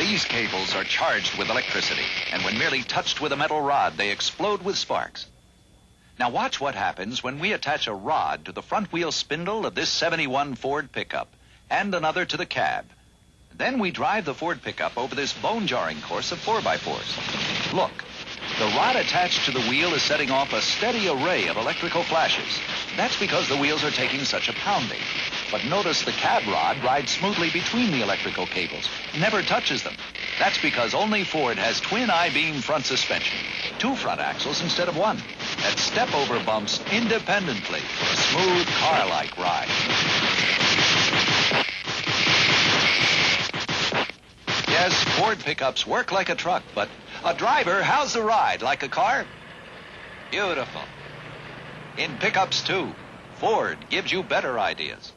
These cables are charged with electricity, and when merely touched with a metal rod, they explode with sparks. Now watch what happens when we attach a rod to the front wheel spindle of this 71 Ford pickup and another to the cab. Then we drive the Ford pickup over this bone-jarring course of 4x4s. Look, the rod attached to the wheel is setting off a steady array of electrical flashes. That's because the wheels are taking such a pounding. But notice the cab rod rides smoothly between the electrical cables, never touches them. That's because only Ford has twin I-beam front suspension, two front axles instead of one, that step over bumps independently for a smooth car-like ride. Yes, Ford pickups work like a truck, but a driver, how's the ride? Like a car? Beautiful. In pickups, too, Ford gives you better ideas.